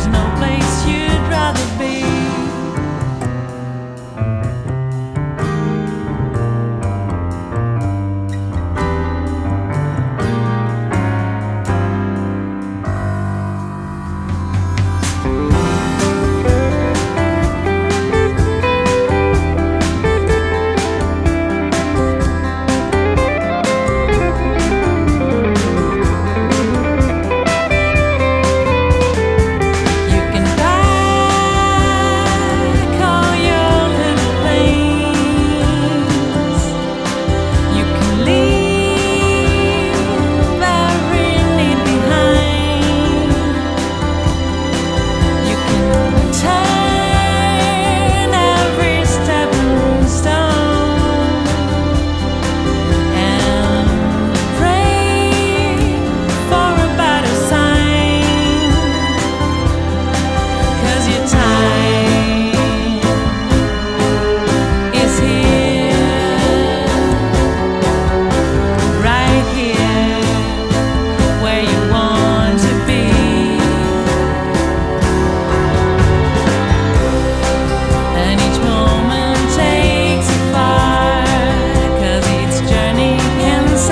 There's no place you'd rather be.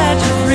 Just.